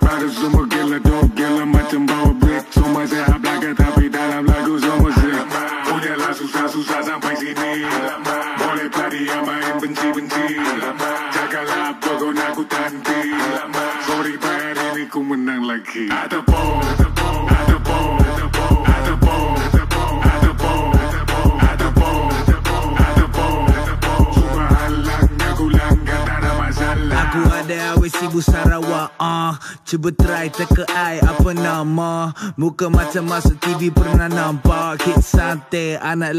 Pada semua gila dog gila macam bawa brick. Semua sehat belakang tapi dalam lagu semua sick Punyalah susah-susah sampai sini Boleh pelari yang main benci-benci Jagalah pokok aku tanti Sorry bayar ini ku menang lagi Ataupun Ataupun Ataupun Ataupun Ada awet sibuk Sarawak ah. Cuba try teka I apa nama? Muka macam masuk TV pernah nampak. Kit santai anak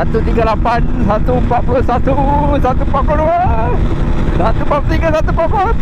131 142 143 144